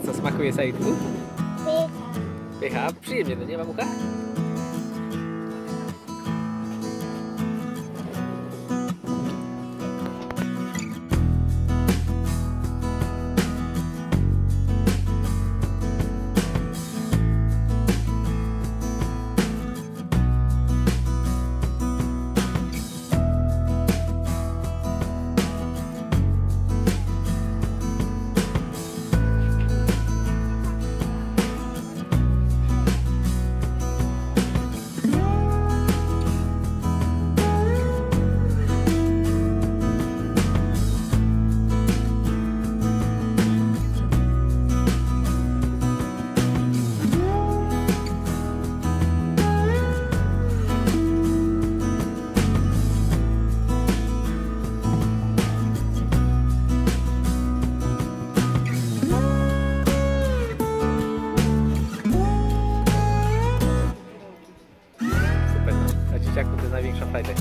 co smakuje Saiku? Pycha. Pycha, przyjemnie, no nie ma mucha?